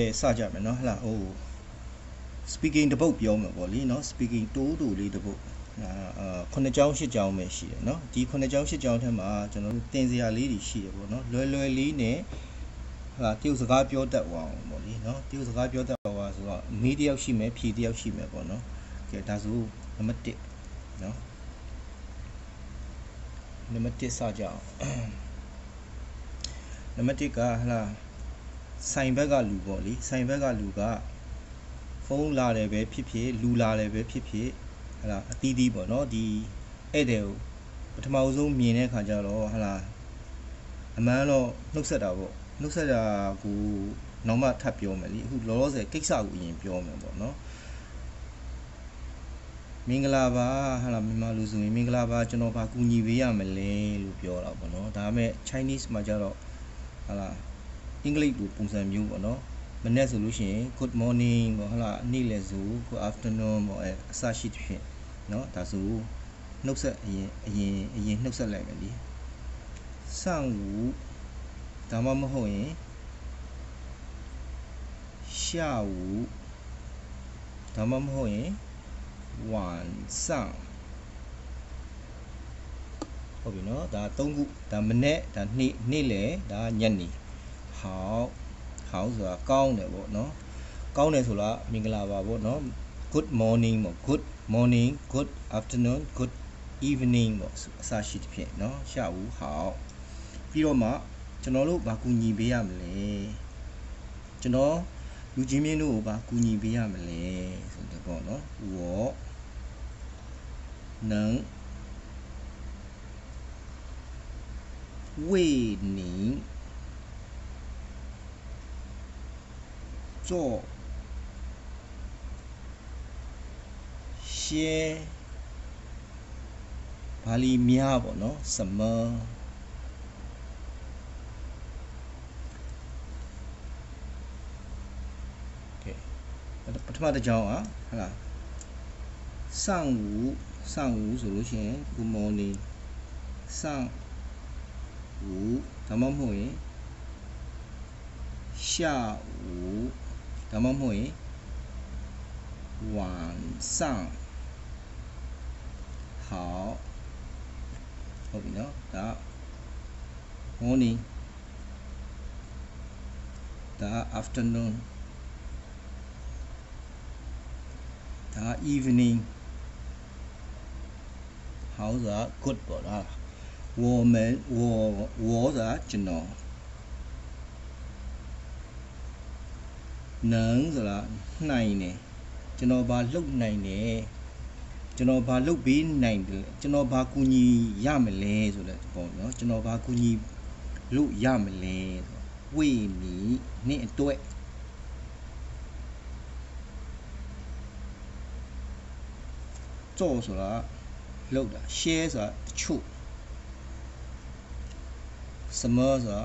အဲစကြမယ်နော်ဟလာဟို speaking တပုတ်ပြောမှာပေါ့လေနော် speaking တိုးတိုးလေးတပုတ်အာခုနှစ်ကြောင်းရှစ်ကြောင်းပဲရှိတယ်နော်ဒီခုနှစ်ကြောင်းရှစ်ကြောင်းထဲမှာကျွန်တော်တို့တင်စရာလေးတွေရှိတယ်ပေါ့နော်လွယ်လွယ်လေးနဲ့ဟာတရုတ်စကားပြောတတ်အောင်ပေါ့လေနော်တရုတ်စကားပြောတတ်အောင်ဆိုတော့မီးတယောက်ရှိမယ်ဖြီးတယောက်ရှိမယ်ပေါ့နော်ကဲဒါဆိုနံပါတ်1နော်နံပါတ်1စကြအောင်နံပါတ်1ကဟလာ ဆိုင်ဘက်ကလူပေါ့လေဆိုင်ဘက်ကလူကဖုန်းလာတယ်ပဲဖြစ်ဖြစ်လူလာတယ်ပဲဖြစ်ဖြစ်ဟလာအတီးတီးပေါ့နော်ဒီဧည့်သည်ကိုပထမဆုံးမြင်တဲ့ခါကျတော့ဟလာအမှန်တော့နှုတ်ဆက်တာပေါ့နှုတ်ဆက်တာကိုနောက်မှထပ်ပြောမယ်လीအခုလောလောဆယ်ကိစ္စကိုအရင်ပြောမယ်ပေါ့နော်မင်္ဂလာပါဟာလာမြန်မာလူဆိုရင်မင်္ဂလာပါကျွန်တော်ဘာကူညီပေးရမလဲလို့ပြောတာပေါ့နော်ဒါပေမဲ့ Chinese မှာကျတော့ဟာလာ အင်္ဂလိပ်လိုပုံစံမျိုးပေါ့နော်မနေ့ဆိုလို့ရှိရင် good morning ပေါ့ဟုတ်လားနေ့လည်ဆို good afternoon ပေါ့အဲအစရှိသဖြင့်เนาะဒါဆိုနှုတ်ဆက်အရင်အရင်အရင်နှုတ်ဆက်လိုက်မယ်လी上午ဒါမှမဟုတ်ရင်下午ဒါမှမဟုတ်ရင်晚上ဟုတ်ပြီเนาะဒါ၃ခုဒါမနေ့ဒါနေ့နေ့လယ်ဒါညနေ 好好ဆိုတာကောင်းတယ်ပေါ့နော်ကောင်းတယ်ဆိုလားမင်္ဂလာပါပေါ့နော် good morning ပေါ့ good morning good afternoon good evening ပေါ့အစရှိတဲ့ဖြစ်နော်下午好ပြီးတော့မှကျွန်တော်တို့ဘာကူညီပေးရမလဲကျွန်တော်လူချင်းမင်းတို့ကိုဘာကူညီပေးရမလဲဆိုတော့ပေါ့နော်我能为你 做些ပါဠိများပေါ့နော်什么ကဲပထမတစ်ကြောင်းอ่ะဟလာ上午上午ဆိုလို့ရှိရင် good morning 上午ဒါမှမဟုတ်ရင်下午 有冇梅？晚上好，後邊咯，打 morning，打 afternoon，打 evening，好的，good 啦，我們我我的 you know。 န်တော်能ဆိုတာနိုင်တယ်ကျွန်တော်ဘာလုပ်နိုင်တယ်ကျွန်တော်ဘာလုပ်ပေးနိုင်တယ်ကျွန်တော်ဘာကူညီရမလဲဆိုတဲ့ပေါ့နော်ကျွန်တော်ဘာကူညီလို့ရမလဲဆိုဝေမီနဲ့အတွက်ကြောဆိုတာလောက်တာ share ဆိုတာတချို့ summer ဆိုတာ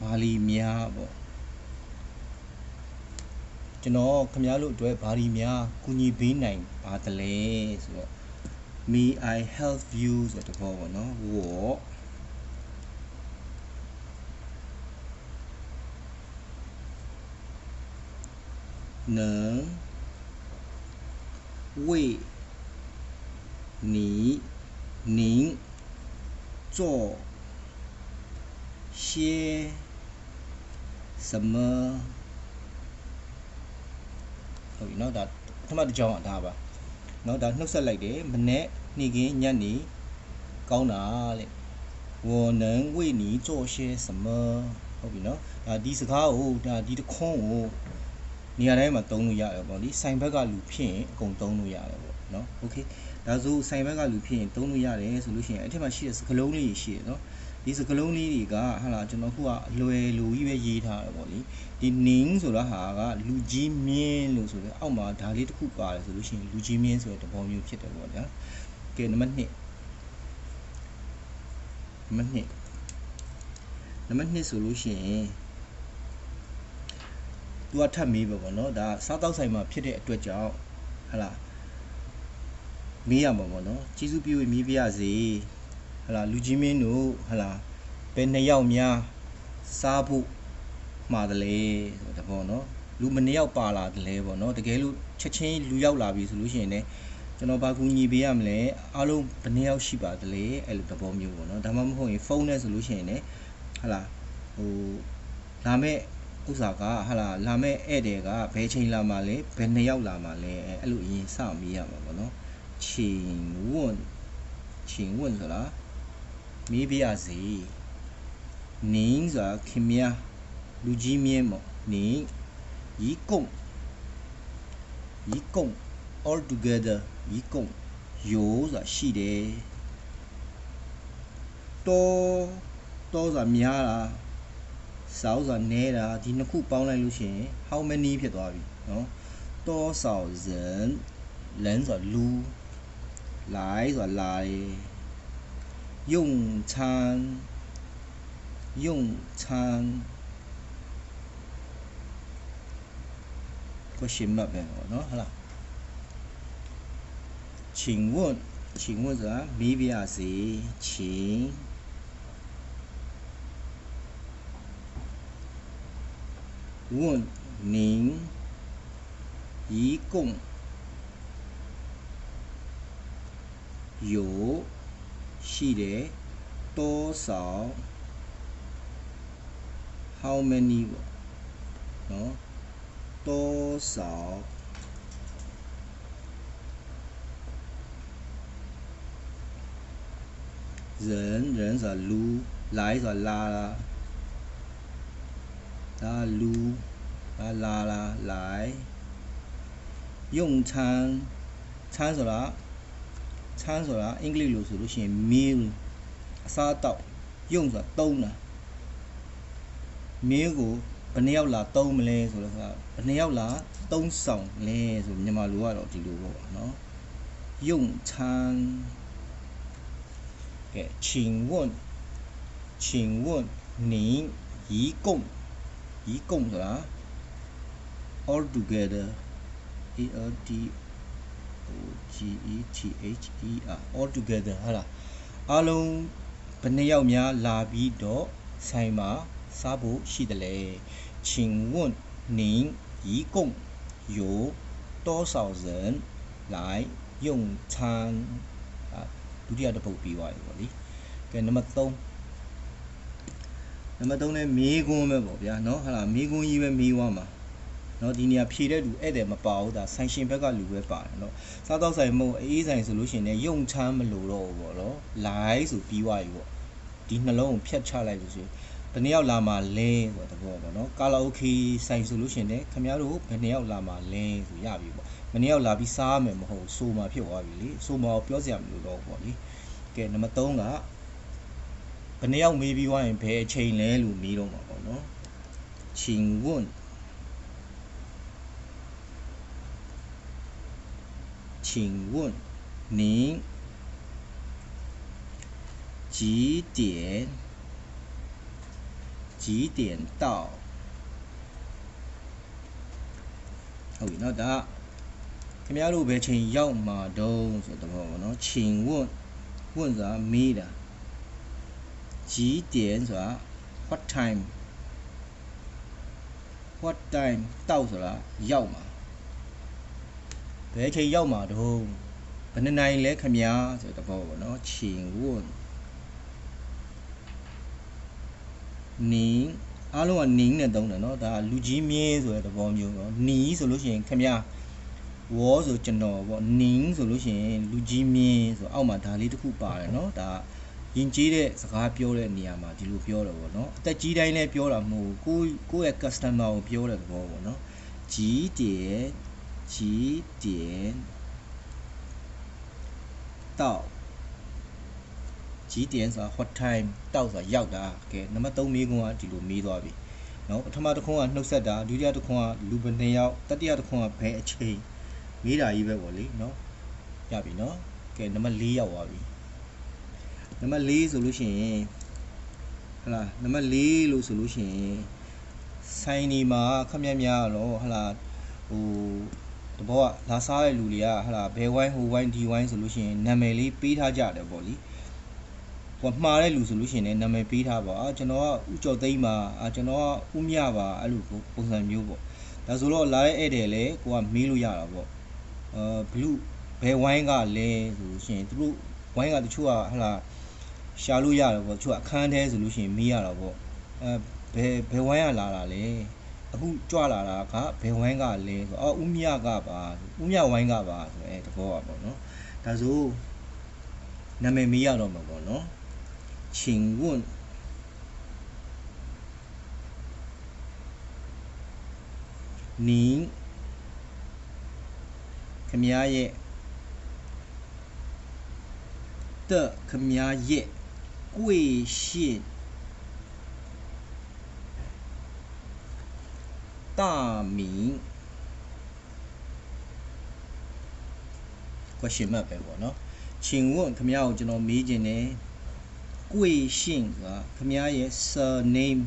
ဘာလီများပေါ့ ကျွန်တော်ခမရလို့အတွက်ဘာဒီများကူညီပေးနိုင်ပါတလဲဆိုတော့ may i help you ဆိုတဲ့ဘောပေါ့နော်ဝေါ်能为你您做些什么 ဟုတ်ပြီเนาะဒါပထမတစ်ကြောင်းอ่ะဒါပါเนาะဒါနှုတ်ဆက်လိုက်တယ်မနေ့နေ့ကင်းညနေကောင်းတာလေ我能为你做些什么ဟုတ်ပြီเนาะဒါဒီစကားကိုဒါဒီတခွန်းကိုနေရာတိုင်းမှာသုံးလို့ရတယ်ပေါ့လေဆိုင်ဘက်ကလူဖြစ်ရင်အကုန်သုံးလို့ရတယ်ပေါ့เนาะโอเคဒါဆိုဆိုင်ဘက်ကလူဖြစ်ရင်သုံးလို့ရတယ်ဆိုလို့ရှိရင်အဲ့ထက်မှာရှိတဲ့စကလုံးလေးရှိတယ်เนาะ ဒီစကလုံးလေးတွေကဟာလာကျွန်တော်ခုကအလွယ်လူကြီးပဲရေးထားတယ်ပေါ့လေဒီနင်းဆိုတာဟာကလူကြီးမြင်းလို့ဆိုတော့အောက်မှာဒါလေးတစ်ခုပါတယ်ဆိုလို့ရှိရင်လူကြီးမြင်းဆိုတဲ့သဘောမျိုးဖြစ်တယ်ပေါ့ဗျာကဲနံပါတ်2နံပါတ်2နံပါတ်2ဆိုလို့ရှိရင်သူကထပ်မေးပဲပေါ့နော်ဒါစားတောက်ဆိုင်မှာဖြစ်တဲ့အတွက်ကြောင့်ဟလာမေးရမှာပေါ့နော်ကျေးဇူးပြုမေးပြရစေ ဟလာလူကြီးမင်းတို့ဟလာဘယ်နှစ်ယောက်များစားဖို့မှားတယ်လေဆိုတော့ပေါ့နော်လူမနှစ်ယောက်ပါလာတယ်လဲပေါ့နော်တကယ်လို့ချက်ချင်းလူရောက်လာပြီဆိုလို့ရှိရင်လည်းကျွန်တော်ဘာကူညီပေးရမလဲအားလုံးဘယ်နှစ်ယောက်ရှိပါသလဲအဲ့လိုသဘောမျိုးပေါ့နော်ဒါမှမဟုတ်ရင်ဖုန်းနဲ့ဆိုလို့ရှိရင်လည်းဟာလာဟိုလာမဲ့ဥစ္စာကဟာလာလာမဲ့ဧည့်သည်ကဘယ်ချိန်လာမှလဲဘယ်နှစ်ယောက်လာမှလဲအဲ့လိုအရင်စမေးရမှာပေါ့နော်ချိန်ဝွန်းချိန်ဝွန်းဆိုတာ မေးပြရစေနင်းဆိုတာခင်ဗျာလူကြီးမြင်းပေါ့နင်းဤကုံဤကုံ all together ဤကုံယိုးဆိုတာရှိတယ်တောတောဆိုတာများတာစောက်ဆိုတာနဲတာဒီနှစ်ခုပေါင်းလိုက်လို့ရှိရင် how many ဖြစ်သွားပြီနော်တောစောက်ဇန်လန်ဆိုတာလူ来ဆိုတာ来用餐用餐。不行了呗我弄好了请问请问什么？bbs 请。问您一共有系列，多少？How many？哦，多少？人人是撸，来是拉啦，拉撸，拉拉啦，来用餐，餐是啥？ ချမ်းဆိုတာအင်္ဂလိပ်လိုဆိုလို့ရှိရင် meal အစားအသောက်ယုံဆိုတာသုံးတာ meal ကိုဘယ်နှယောက်လာသုံးမလဲဆိုတော့ဘယ်နှယောက်လာသုံးဆောင်လဲဆိုမြန်မာလိုကတော့ဒီလိုပေါ့နော်ယုံချမ်းကဲ请问请问您一共一共ဆိုတာ all together A L T g e t h e r all together ဟာလားအားလုံးဘယ်နှစ်ယောက်များလာပြီးတော့ဆိုင်မှာစားဖို့ရှိတယ်လေ请问您一共有多少人来用餐အာဒုတိယတစ်ပုတ်ပြီးသွားပြီပေါ့လေကဲနံပါတ်3နံပါတ်3နဲ့မေးခွန်းပဲပေါ့ဗျာเนาะဟာလားမေးခွန်းကြီးပဲမေးသွားမှာ နော်ဒီနေရာဖြေတဲ့လူဧည့်သည်မပါဘူးဒါ sanction ဘက်ကလူပဲပါတယ်နော်စားတော့ဆိုင်မဟုတ်အေးဆိုင်ဆိုလို့ရှိရင်လည်းယုံချမ်းမလို့တော့ဘောနော် live ဆိုပြီးွားပြီပေါ့ဒီနှလုံးကိုဖျက်ချလိုက်လို့ဆိုရင်ဘယ်နှယောက်လာမှာလဲဆိုတော့တဘောပေါ့နော်ကာလာအိုကေဆိုင်ဆိုလို့ရှိရင်လည်းခင်ဗျားတို့ဘယ်နှယောက်လာမှာလဲဆိုရပြီပေါ့မနှယောက်လာပြီးစားမယ်မဟုတ်ဆိုမှာဖြစ်သွားပြီလေဆိုမှာပြောစရာမလိုတော့ဘောလေကဲနံပါတ်3ကဘယ်နှယောက်မေးပြီးွားရင်ဘယ်အချိန်လဲလို့မေးတော့မှာပေါ့နော်ချင်းဝွန်း 请问您几点几点到？好，听到的。前面路牌请要马灯，是的不？那请问问啥？咩的？几点？啥？What time？What time 到？啥？要嘛。 ဘယ်ချိန်ရောက်မှာတော့ဘယ်နှစ်နိုင်လဲခမညာဆိုတဲ့ဘောပေါ့နော်ချိန်ကိုနင်းအားလုံးကနင်းနဲ့တုံးတယ်နော်ဒါလူကြီးမင်းဆိုတဲ့သဘောမျိုးပေါ့နီးဆိုလို့ရှိရင်ခမညာဝေါ်ဆိုကျွန်တော်ပေါ့နင်းဆိုလို့ရှိရင်လူကြီးမင်းဆိုအောက်မှာဒါလေးတစ်ခုပါတယ်နော်ဒါရင်ကျေးတဲ့စကားပြောတဲ့နေရာမှာဒီလိုပြောတော့ဗောနော်အသက်ကြီးတိုင်းလည်းပြောတာမဟုတ်ကိုကိုယ့်ရဲ့ customer ကိုပြောတဲ့သဘောဗောနော်ကြီးတည် 几点到几点ဆိုတာ what time တောက်ဆိုတာရောက်တာကဲနံပါတ်3မိကုန်းကဒီလိုမေးသွားပြီနော်ပထမတစ်ခွန်းကနှုတ်ဆက်တာဒုတိယတစ်ခွန်းကလူဘယ်နှစ်ယောက်တတိယတစ်ခွန်းကဘယ်အချိန်မေးတာကြီးပဲပေါ့လေနော်ရပြီနော်ကဲနံပါတ်4ရောက်သွားပြီနံပါတ်4ဆိုလို့ရှိရင်ဟလာနံပါတ်4လို့ဆိုလို့ရှိရင်ဆိုင်ဒီမှာခက်မြက်များတော့ဟလာဟို တဘောကလာစားတဲ့လူတွေကဟလာဘယ်ဝိုင်းဟိုဝိုင်းဒီဝိုင်းဆိုလို့ရှိရင်နာမည်လေးပေးထားကြတယ်ပေါ့လေဟိုမှားတဲ့လူဆိုလို့ရှိရင်လည်းနာမည်ပေးထားပါအာကျွန်တော်ကဥကျော်သိမ်းပါအာကျွန်တော်ကဥမြပါအဲ့လိုပုံစံမျိုးပေါ့ဒါဆိုတော့လာတဲ့ဧည့်သည်လည်းကိုကမေးလို့ရတာပေါ့အာဘလူးဘယ်ဝိုင်းကလဲဆိုလို့ရှိရင်သူတို့ဝိုင်းကတချို့ကဟလာရှာလို့ရတယ်ပေါ့တချို့ကအခန်းထဲဆိုလို့ရှိရင်မေးရတာပေါ့အဲဘယ်ဘယ်ဝိုင်းကလာတာလဲ အခုကြွလာတာကဘယ်ဝိုင်းကလဲဆိုအော်ဦးမြကပါဦးမြဝိုင်းကပါဆိုအဲတဘောပါပေါ့နော်ဒါဆိုနာမည်မေးရတော့မှာပေါ့နော်请问您ခင်ဗျားရဲ့的ခင်ဗျားရဲ့贵姓 တမိ question mark ပဲပေါ့နော်ရှင်ဝွန်ခမရကိုကျွန်တော်မေးခြင်းတယ်贵姓ကခမရရဲ့ surname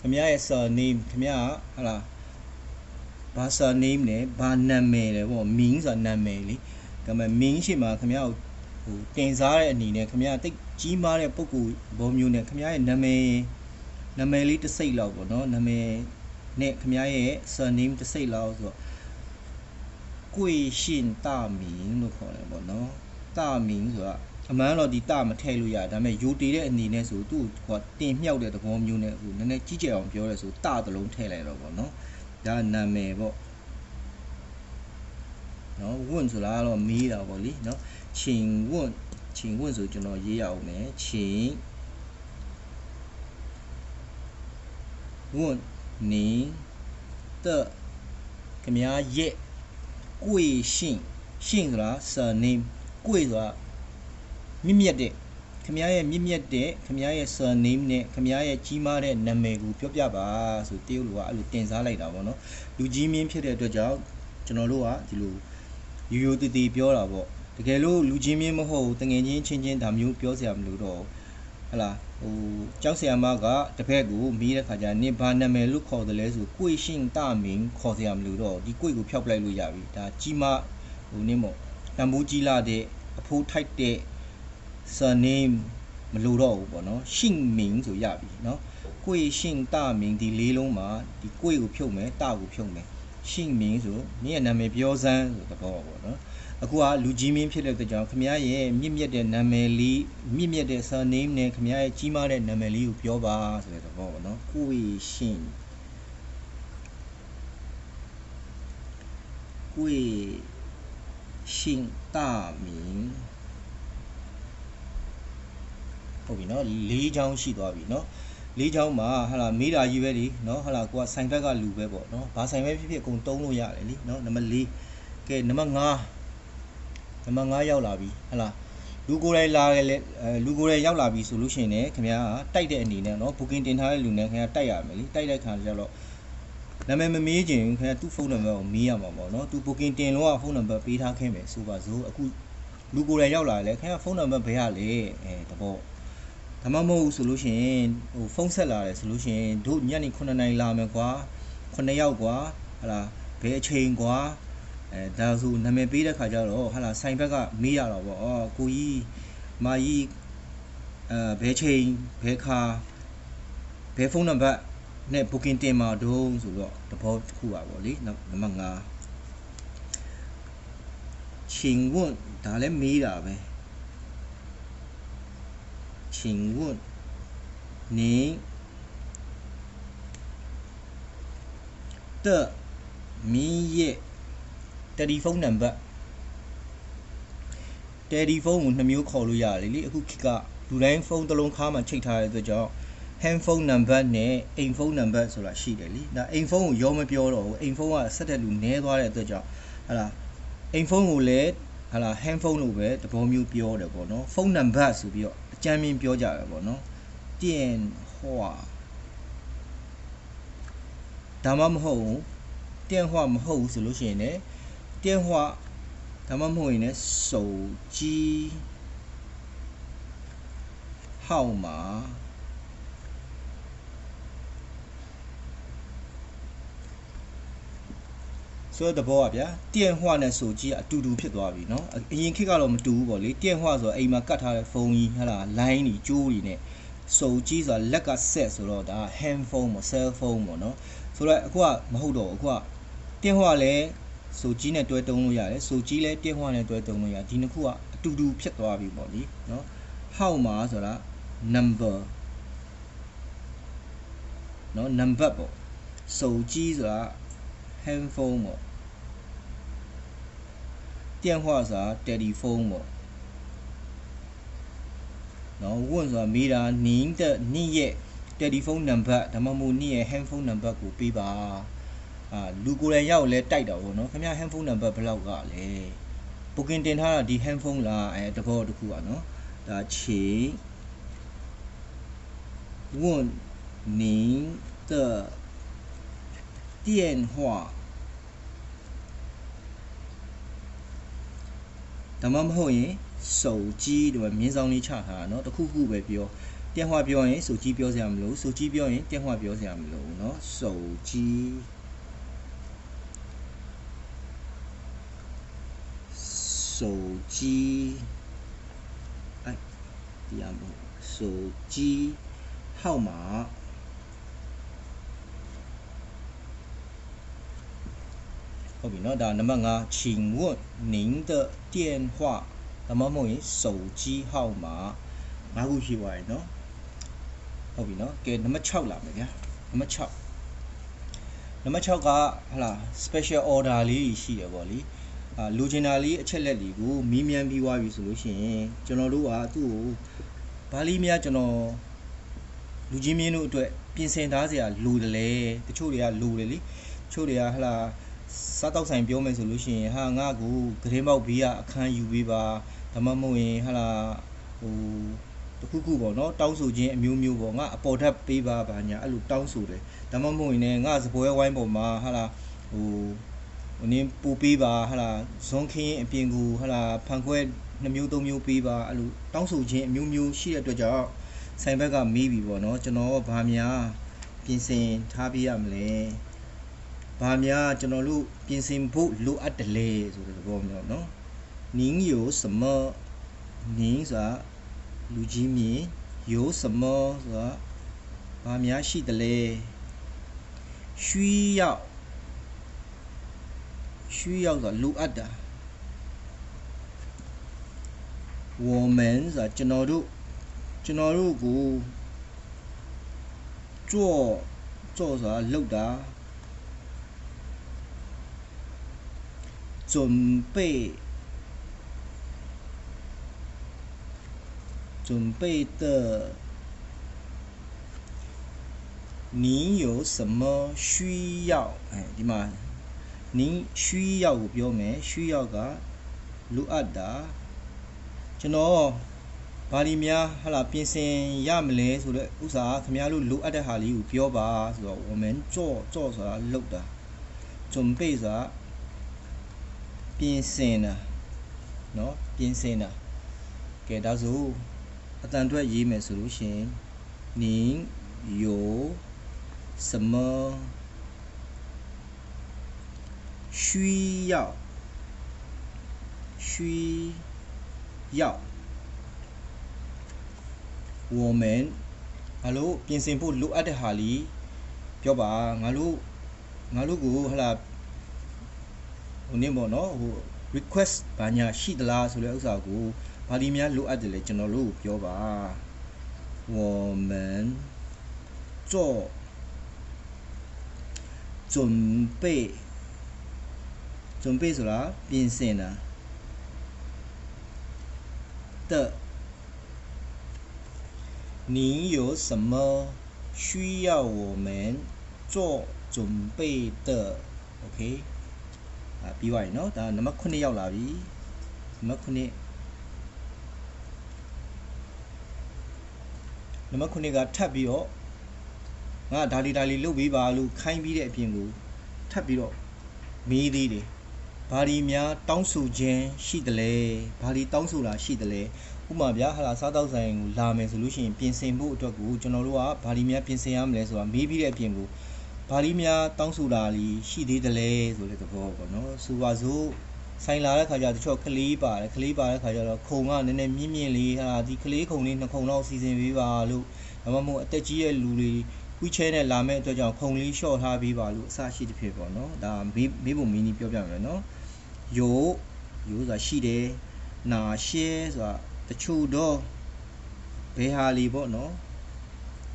ခမရရဲ့ surname ခမရဟလာဘာ surname လဲဘာနာမည်လဲပေါ့ mean ဆိုတာနာမည်လေဒါပေမဲ့ mean ရှိမှာခမရကို ဟိုတင်စားတဲ့အနေနဲ့ခင်ဗျားတိတ်ကြီးမားတဲ့ပုံကိုဘုံမျိုးနဲ့ခင်ဗျားရဲ့နာမည်နာမည်လေးတစ်စိတ်လောက်ပေါ့နော်နာမည်နဲ့ခင်ဗျားရဲ့ surname တစ်စိတ်လောက်ဆိုတော့ကိုရှင်တာမင်းလို့ခေါ်တယ်ပေါ့နော်တာမင်းဆိုတာအမှန်တော့ဒီတာမထည့်လို့ရဒါပေမဲ့ယူတည်တဲ့အနေနဲ့ဆိုသူ့ဟိုတင်မြောက်တဲ့သဘောမျိုးနဲ့ဟိုနည်းနည်းကြီးကြဲအောင်ပြောရဲဆိုတာတလုံးထည့်လိုက်တော့ပေါ့နော်ဒါနာမည်ပေါ့နော်ဝွန့်ဆိုတာကတော့မေးတာပေါ့လीနော် ချင်းဝွန့်ချင်းဝွန့်ဆိုကျွန်တော်ရေးရအောင်မယ်ချင်း问您的ခင်ဗျားရဲ့贵姓姓ဆိုတာ surname 贵ဆိုတာမြင့်မြတ်တဲ့ခင်ဗျားရဲ့မြင့်မြတ်တဲ့ခင်ဗျားရဲ့ surname နဲ့ခင်ဗျားရဲ့ကြီးမားတဲ့နာမည်ကိုပြောပြပါဆိုတရုတ်လူကအဲ့လိုတင်စားလိုက်တာပေါ့နော်လူကြီးမင်းဖြစ်တဲ့အတွက်ကြောင့်ကျွန်တော်တို့ကဒီလိုရိုးရိုးတည်တည်ပြောတာပေါ့ တကယ်လို့လူချင်းချင်းမဟုတ်ဘူးတငယ်ချင်းချင်းချင်းဒါမျိုးပြောစရာမလိုတော့ဟလာဟိုကြောက်စရာမကတပည့်ကိုမေးတဲ့ခါကျနင်ဘာနာမည်လို့ခေါ်တယ်လဲဆိုကိုရှင်တမင်းခေါ်စရာမလိုတော့ဒီကိုကိုဖျောက်ပလိုက်လို့ရပြီဒါကြီးမဟိုနင်မော့တံမိုးကြီးလာတဲ့အဖိုးထိုက်တဲ့ surname မလိုတော့ဘူးပေါ့နော်ရှင်မင်းဆိုရပြီနော်ကိုရှင်တမင်းဒီလေးလုံးမှာဒီကိုကိုဖြုတ်မယ်တကိုဖြုတ်မယ်ရှင်မင်းဆိုနင်ရဲ့နာမည်ပြောစမ်းဆိုတဘောပေါ့နော် အခုကလူကြီးမင်းဖြစ်တဲ့အတွက်ကြောင့်ခမရရဲ့မြင့်မြတ်တဲ့နာမည်လေးမြင့်မြတ်တဲ့ surname နဲ့ခမရရဲ့ကြီးမားတဲ့နာမည်လေးကိုပြောပါဆိုတဲ့သဘောပေါ့နော်ကိုရှင့်ကိုရှင့်တမင်းဟုတ်ပြီနော်၄ချောင်းရှိသွားပြီနော်၄ချောင်းမှာဟာလာမေးတာကြီးပဲလေနော်ဟာလာကိုကဆိုင်ဘက်ကလူပဲပေါ့နော်ဘာဆိုင်ပဲဖြစ်ဖြစ်အကုန်တုံးလို့ရတယ်လीနော်နံပါတ်၄ကဲနံပါတ်5 နံပါတ်5ရောက်လာပြီဟာလာလူကိုယ်တိုင်လာတယ်လေလူကိုယ်တိုင်ရောက်လာပြီဆိုလို့ရှိရင်လည်းခင်ဗျားကတိုက်တဲ့အနေနဲ့နော် booking တင်ထားတဲ့လူနဲ့ခင်ဗျားတိုက်ရမယ်လीတိုက်တဲ့ခါကျတော့နာမည်မမေးချင်ဘူးခင်ဗျာသူ့ဖုန်းနံပါတ်ကိုမေးရမှာပေါ့နော်သူ booking တင်လို့ကဖုန်းနံပါတ်ပေးထားခဲ့မယ်ဆိုပါစို့အခုလူကိုယ်တိုင်ရောက်လာတယ်ခင်ဗျာဖုန်းနံပါတ်ဘယ်ရလဲအဲတဘောဒါမှမဟုတ်ဆိုလို့ရှိရင်ဟိုဖုန်းဆက်လာတယ်ဆိုလို့ရှိရင်တို့ညနေ9နာရီလာမယ်ကွာ9ယောက်ကွာဟလာဘယ်အချိန်ကွာ အဲဒါဆိုနာမည်ပေးတဲ့ခါကျတော့ဟလာဆိုင်ဘက်ကမေးရတော့ဗောအော်ကိုကြီးမာကြီးအဲဘယ်ချိန်ဘယ်ခါဘယ်ဖုန်းနံပါတ်နဲ့ booking တင်မှာတုံးဆိုတော့တဘောတစ်ခုပါဗောလေနံပါတ်5请问ဒါလည်းမေးတာပဲ请问您的名业 တယ်လီဖုန်းနံပါတ်တယ်လီဖုန်းကိုနှမျိုးခေါ်လို့ရတယ်လေအခုခေတ်ကလူတိုင်းဖုန်းတစ်လုံးခါမှချိတ်ထားတဲ့အတွက်ကြောင့် hand phone number နဲ့အိမ်ဖုန်းနံပါတ်ဆိုတာရှိတယ်လीဒါအိမ်ဖုန်းကိုရောမပြောတော့ဘူးအိမ်ဖုန်းကဆက်တဲ့လူနည်းသွားတဲ့အတွက်ကြောင့်ဟာလာအိမ်ဖုန်းကိုလည်းဟာလာ hand phone လို့ပဲသဘောမျိုးပြောတယ်ပေါ့နော်ဖုန်းနံပါတ်ဆိုပြီးတော့အကြမ်းမြင်ပြောကြတယ်ပေါ့နော်တင်ဟွာဒါမှမဟုတ်တင်ဟွာမဟုတ်ဘူးဆိုလို့ရှိရင်လည်း 电话ဒါမှမဟုတ်ရင်လည်း手机号码 ဆိုတော့တဘောကဗျာတင့်ဟွာနဲ့ဆိုကြီးကအတူတူဖြစ်သွားပြီเนาะအရင်ခေတ်ကတော့မတူဘူးပေါ့လေတင့်ဟွာဆိုအိမ်မှာကတ်ထားတဲ့ဖုန်းကြီးဟာလား line ကြီးကြိုးကြီးနဲ့ဆိုကြီးဆိုတာလက်က set ဆိုတော့ဒါ hand phone ပေါ့ cell phone ပေါ့เนาะဆိုတော့အခုကမဟုတ်တော့ဘူးအခုကတင့်ဟွာလည်း ဆိုကြီးနဲ့တွဲသုံးလို့ရတယ်ဆိုကြီးလဲပြည့်ဝနဲ့တွဲသုံးလို့ရဒီနှစ်ခုကအတူတူဖြစ်သွားပြီပေါ့လေနော် how မှာဆိုတာ number နော် number ပေါ့ဆိုကြီးဆိုတာ handphone ပေါ့电话ဆိုတာ telephone ပေါ့နော်ဝွန့်ဆိုတာမိတာနင်းတဲ့နေ့ရဲ့ telephone number ဒါမှမဟုတ်နေ့ရဲ့ handphone number ကိုပေးပါ အာလူကိုယ်တိုင်ရောက်လဲတိုက်တာပေါ့နော်ခင်ဗျာ handphone number ဘယ်လောက်ကလဲ booking တင်ထားတာဒီ handphone လားအဲတဘောတစ်ခုอ่ะနော်ဒါ请问您的电话ဒါမှမဟုတ်ရင်手机ဒီမှာမြင်းဆောင်လေးချထားတာเนาะတခုခုပဲပြော电话ပြောရင်手机ပြောစရာမလို手机ပြောရင်电话ပြောစရာမလိုเนาะ手机 手机，哎，一样不，手机号码。好，比诺达，那么啊，请问您的电话，那么问手机号码，哪个去外呢？好，比诺，给那么敲了没呀？那么敲，那么敲个，哈啦，special order 里是的我哩？ အာလူချင်တာလေးအချက်လက်တွေကိုမီးမြန်းပြီးွားပြီဆိုလို့ရှိရင်ကျွန်တော်တို့ကသူ့ကိုဘာလီများကျွန်တော်လူကြီးမင်းတို့အတွက်ပြင်ဆင်ထားစရာလိုတယ်လေတချို့တွေကလိုတယ်လေတချို့တွေကဟလာစားတောက်ဆိုင်ပြောမယ်ဆိုလို့ရှိရင်ဟာငါ့ကိုဂရင်းပေါက်ဘေးကအခန်းယူပေးပါဒါမှမဟုတ်ရင်ဟလာဟိုတခုခုပေါ့နော်တောင်းဆိုခြင်းအမျိုးမျိုးပေါ့ငါအပေါ်ထပ်ပေးပါပါညာအဲ့လိုတောင်းဆိုတယ်ဒါမှမဟုတ်ရင်လည်းငါစပွဲဝိုင်းပေါ်မှာဟာလာဟိုဟို နင်းပူပေးပါဟလာဇွန်ခင်းအပြင်ကိုဟလာဖန်ခွဲနှမျိုးသုံးမျိုးပေးပါအဲ့လိုတောင်းဆိုခြင်းအမျိုးမျိုးရှိတဲ့အတွက်ကြောင့်ဆိုင်ဘက်ကမေးပြီပေါ့နော်ကျွန်တော်ဘာများပြင်ဆင်ထားပြရမလဲဘာများကျွန်တော်တို့ပြင်ဆင်ဖို့လိုအပ်တယ်လေဆိုတဲ့သဘောမျိုးနော်နင်းယိုစမနင်းဆိုတာလူကြီးမြင်ယိုစမဆိုတာဘာများရှိတယ်လဲ需要需要是录啊的，我们是进入，进入股做做啥录的？准备准备的，你有什么需要？哎，对吗？ နီးရွှီရောက်ကိုပြောမယ်ရွှီရောက်ကလိုအပ်တာကျွန်တော်ဘာဒီများဟလာပြင်ဆင်ရမလဲဆိုတော့ဥစားခင်ဗျားတို့လိုအပ်တဲ့ဟာလေးကိုပြောပါဆိုတော့ woman ကြော့ကြော့ဆိုတာလောက်တာဂျွန်ပေဆိုတာပြင်ဆင်တာเนาะပြင်ဆင်တာကဲဒါဆိုအတန်အတွက်ရေးမယ်ဆိုလို့ရှင်နင်းယိုစမော 需要需要我们ငါတို့ပြင်ဆင်ဖို့လိုအပ်တဲ့ဟာလေးပြောပါငါတို့ငါတို့ကိုဟလာဟိုနင်းပေါ့နော်ဟို request ဘာညာရှိသလားဆိုတဲ့ဥစ္စာကိုဘာလီများလိုအပ်တယ်လဲကျွန်တော်တို့ပြောပါ我们做准备 准备ဆိုတာပြင်ဆင်တာ的你有什么需要我们做准备的？OK。ပြီးသွားပြီเนาะဒါနံပါတ်9ရောက်လာပြီနံပါတ်9နံပါတ်9ကထပ်ပြီးတော့ငါဒါလီဒါလီလုတ်ပြီးပါလို့ခိုင်းပြီးတဲ့အပြင်ကိုထပ်ပြီးတော့မေးသေးတယ် ဘာဒီများတောင်းဆိုခြင်းရှိတယ်လဲဘာဒီတောင်းဆိုတာရှိတယ်လဲဥပမာဗျာဟာလာစားတောက်ဆိုင်ကိုလာမယ်ဆိုလို့ရှိရင်ပြင်ဆင်ဖို့အတွက်ကိုကျွန်တော်တို့ကဘာဒီများပြင်ဆင်ရမလဲဆိုတာမေးပြီးတဲ့အပြင်ကိုဟဘာလီများတောင်းဆိုတာလီရှိသေးတယ်လဲဆိုတဲ့သဘောပေါ့နော်ဆိုပါစို့ဆိုင်လာတဲ့ခါကျတချို့ကလေးပါတယ်ကလေးပါတဲ့ခါကျတော့ခုံကနည်းနည်းမြင့်မြင့်လေးဟာဒီကလေးခုံလေးနှစ်ခုံလောက်စီစဉ်ပေးပါလို့ဒါမှမဟုတ်အသက်ကြီးရဲ့လူတွေဝီချဲနဲ့လာမဲ့အတွက်ကြောင့်ခုံလေးလျှော့ထားပေးပါလို့အစရှိတစ်ဖြစ်ပေါ့နော်ဒါမေးမေးဖို့မင်းကြီးပြောပြမယ်နော် ယိုယိုဆိုတာရှိတယ်နာရှဲဆိုတာတချို့တော့ဘယ်ဟာလီပေါ့နော်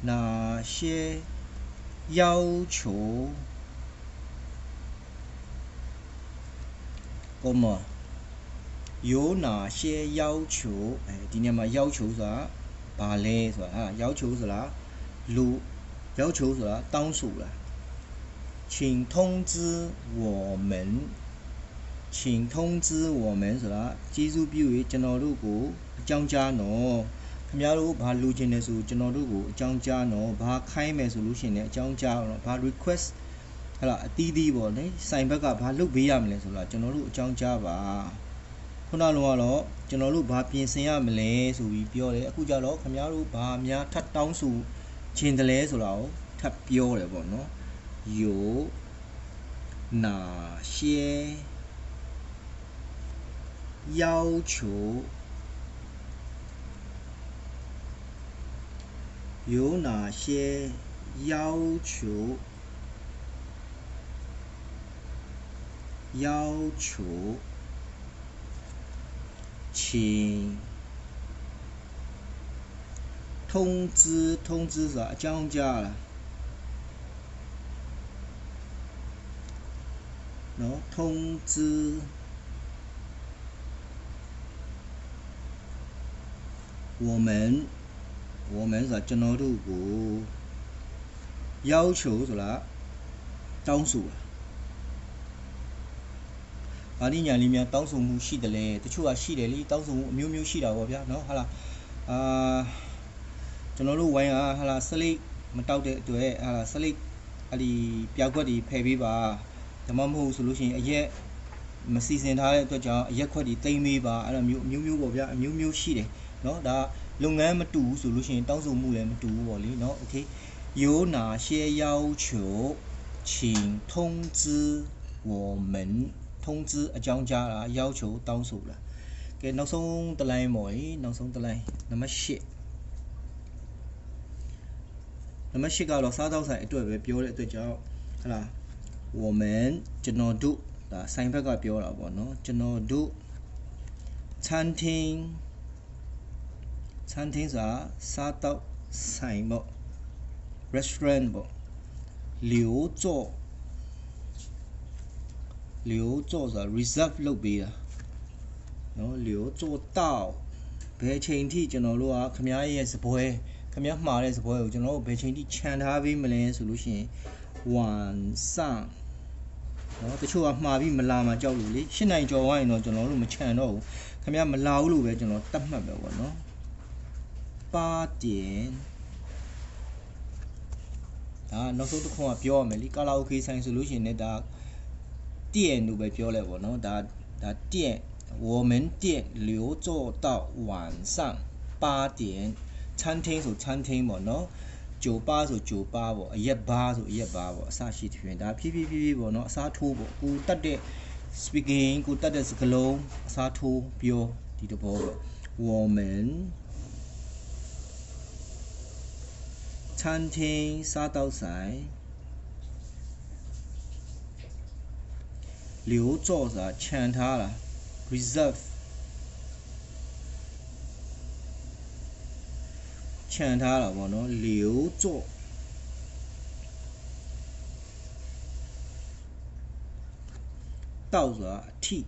哪些要求ကိုမ有哪些要求အဲဒီနေရာမှာ要求ဆိုတာဘာလဲဆိုတာဟာ要求ဆိုတာလူ要求ဆိုတာတောင်းဆိုလား请通知我们 请通知我们ဆိုတာကျေးဇူးပြု၍ကျွန်တော်တို့ကိုအကြောင်းကြားနော်ခင်ဗျားတို့ဘာလိုချင်လဲဆိုကျွန်တော်တို့ကိုအကြောင်းကြားနော်ဘာခိုင်းမယ်ဆိုလို့ရှိရင်လည်းအကြောင်းကြားနော်ဘာ request ဟလာအတီးသီးပေါ့လေစိုင်ဘက်ကဘာလုပ်ပေးရမလဲဆိုတော့ကျွန်တော်တို့အကြောင်းကြားပါခုနလုံးကတော့ကျွန်တော်တို့ဘာပြင်ဆင်ရမလဲဆိုပြီးပြောတယ်အခုကျတော့ခင်ဗျားတို့ဘာများထပ်တောင်းဆိုခြင်းတလဲဆိုတာကိုထပ်ပြောတယ်ပေါ့နော်有哪些 要求有哪些要求？要求，请通知通知啥降价了？然后通知 woman woman ဆိုတာကျွန်တော်တို့ကိုရောက်ချိုဆိုတာတောင်းဆိုတာဘာလိညာလေးများတောင်းဆိုမှုရှိတယ်လဲတချို့ကရှိတယ်လေတောင်းဆိုမှုအမျိုးမျိုးရှိတာပေါ့ဗျာเนาะဟာလာအာကျွန်တော်တို့ဝိုင်းဟာဟာလာစလိတ်မတောက်တဲ့အတွက်ဟာလာစလိတ်အဲ့ဒီပြောက်ခွက်တွေဖယ်ပေးပါဒါမှမဟုတ်ဆိုလို့ရှိရင်အရက်မစီစဉ်ထားတဲ့အတွက်ကြောင့်အရက်ခွက်တွေတိမ့်ပေးပါအဲ့လိုမျိုးအမျိုးမျိုးပေါ့ဗျာအမျိုးမျိုးရှိတယ် နော်ဒါလုပ်ငန်းမတူဘူးဆိုလို့ရှိရင်တောင်းဆိုမှုလည်းမတူဘူးပေါ့လေเนาะ okay 有哪些要求请通知我们通知အကြောင်းကြားတာ要求တောင်းဆိုလားကဲနောက်ဆုံးတလိုင်းပေါ့နောက်ဆုံးတလိုင်းနံပါတ်8နံပါတ်8ကတော့စားတောက်ဆိုင်အတွက်ပဲပြောတဲ့အတွက်ကြောင့်ဟလာ我们ကျွန်တော်တို့ဒါဆိုင်ဘက်ကပြောတာပေါ့နော်ကျွန်တော်တို့餐厅 ။餐厅ဆိုတာစားတောက်ဆိုင်ပေါ့။ restaurant ပေါ့။လျိုကြော့လျိုကြော့ဆိုတာ reserve လုပ်ပေးတာ။နော်လျိုကြော့တောက်ဘယ်ချိန်ထိကျွန်တော်တို့ကခမားရဲ့စပွဲခမားမှားတဲ့စပွဲကိုကျွန်တော်တို့ဘယ်ချိန်ထိခြံထားပေးမလဲဆိုလို့ရှိရင်1စနော်တချို့ကမှားပြီးမလာမှကြောက်လို့လေ၈နိုင်ကျော်ဝိုင်းတော့ကျွန်တော်တို့မခြံတော့ဘူးခမားမလာဘူးလို့ပဲကျွန်တော်တတ်မှတ်ပဲပေါ့နော် 八点ဒါနောက်ဆုံးတစ်ခုကပြောရမယ်လीကာလာအိုကေဆိုင်ဆိုလို့ရှိရင်လည်းဒါ店လို့ပဲပြောလိုက်ပေါ့နော်ဒါဒါ店我们店留做到晚上八点餐厅ဆို餐厅ပေါ့နော်酒吧ဆို酒吧ပေါ့အရက်ဘာဆိုအရက်ဘာပေါ့အစရှိတဲ့ဒါဖြည်းဖြည်းဖြည်းဖြည်းပေါ့နော်အစားထိုးပေါ့ကိုတတ်တဲ့ speaking ကိုတတ်တဲ့စကားလုံးအစားထိုးပြောဒီတဘောပေါ့我们 餐廳沙兜仔，留作者欠他了，reserve 欠他了，我们留作。倒着替，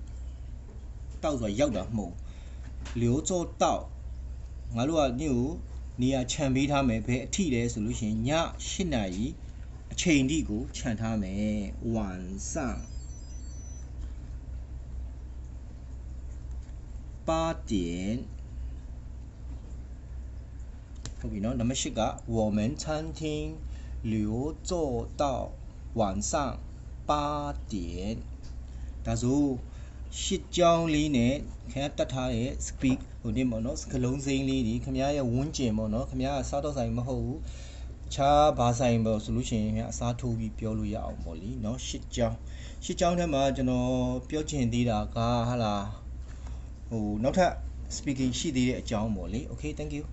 倒着要的某，留作倒，我如果你有。 နေရာခြံပေးထားမယ်ဘယ်အထိလဲဆိုလို့ရှိရင်ည8နာရီအချိန်ထိကိုခြံထားမယ်晚上8点ဟုတ်ပြီနော်နံပါတ်8က我们餐厅留做到晚上8点ဒါဆို ရှစ်ကြောင်းလေးနဲ့ခင်ဗျားတတ်ထားတဲ့ speak ဟိုနေ့ပေါ့နော်စကလုံးစိမ်းလေးဒီခင်ဗျားရဲ့ဝန်းကျင်ပေါ့နော်ခင်ဗျားကစားတော့ဆိုင်မဟုတ်ဘူး ခြားဘာဆိုင်ပေါ့ဆိုလို့ရှိရင်အစားထိုးပြီးပြောလို့ရအောင်ပေါ့လीเนาะရှစ်ကြောင်းရှစ်ကြောင်းထဲမှာကျွန်တော်ပြောချင်သေးတာကဟာလာဟိုနောက်ထပ် speaking ရှိသေးတဲ့အကြောင်းပေါ့လी okay thank you